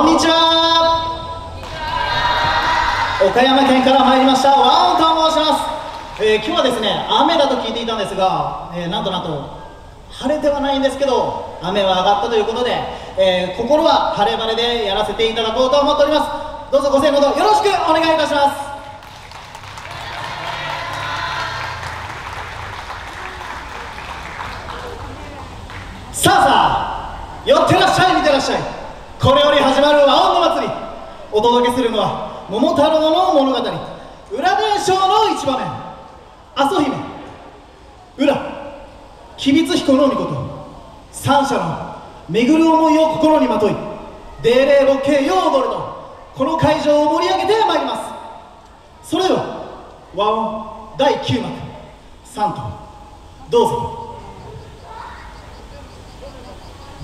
こんにちは。岡山県から参りました。ワンと申します、えー今日はですね雨だと聞いていたんですが、えーなんとなんと晴れてはないんですけど雨は上がったということで、えー心は晴れ晴れでやらせていただこうと思っております。どうぞご声援のほどよろしくお願いいたします。さあさあ寄ってらっしゃい見てらっしゃい。これより始まる和音の祭りお届けするのは桃太郎の物語裏伝承の一場面阿蘇姫裏吉光彦の御事三者の巡る思いを心にまとい泥霊を慶よ踊るとこの会場を盛り上げてまいります。それでは和音第9幕3とどうぞ。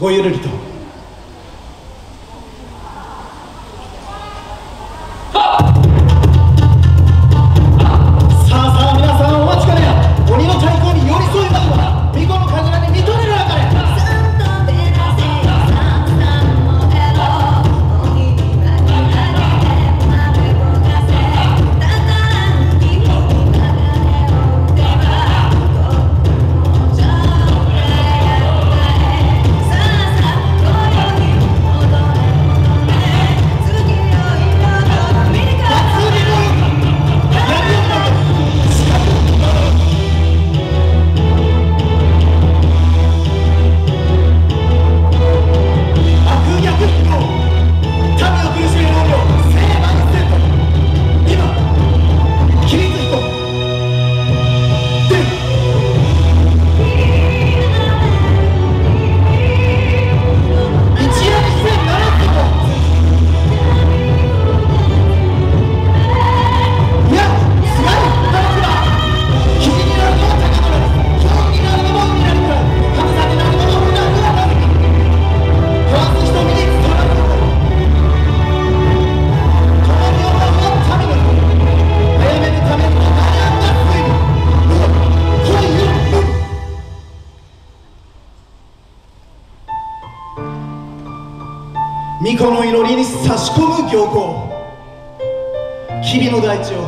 ごゆるりと。巫女の祈りに差し込む行幸。日々の大地を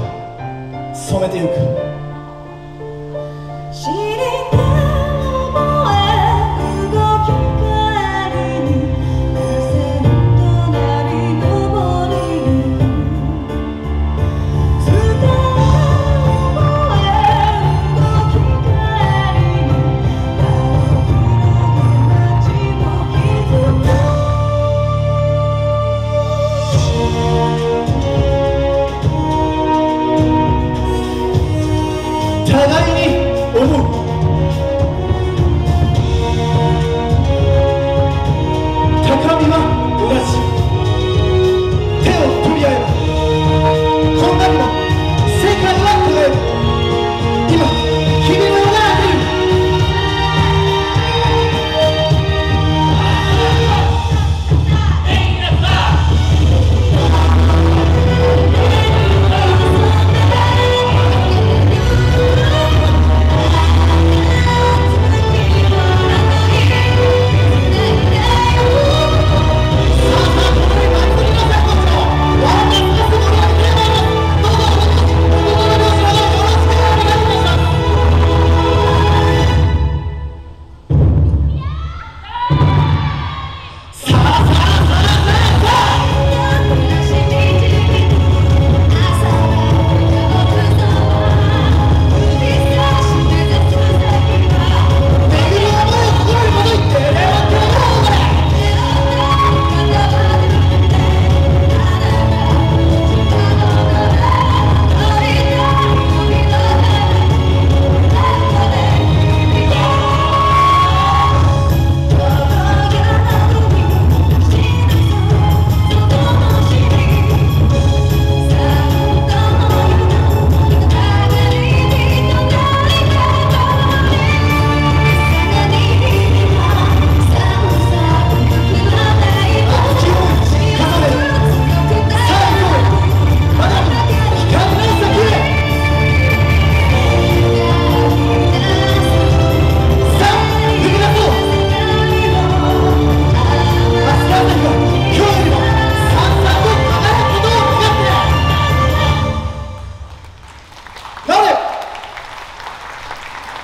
染めてゆく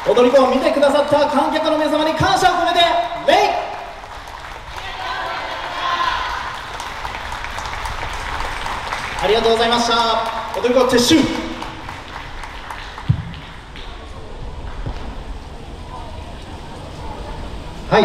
踊り子を見てくださった観客の皆様に感謝を込めて礼ありがとうございました。踊り子撤収はい。